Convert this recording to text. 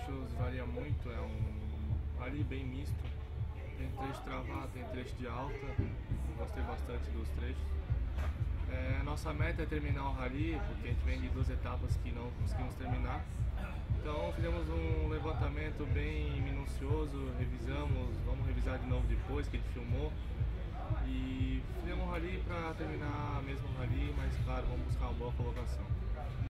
trechos varia muito, é um rally bem misto. Tem trecho travado, tem trecho de alta, gostei bastante dos trechos. É, nossa meta é terminar o rally, porque a gente vem de duas etapas que não conseguimos terminar. Então fizemos um levantamento bem minucioso, revisamos, vamos revisar de novo depois que a gente filmou. E fizemos um rally para terminar mesmo o rally, mas claro, vamos buscar uma boa colocação.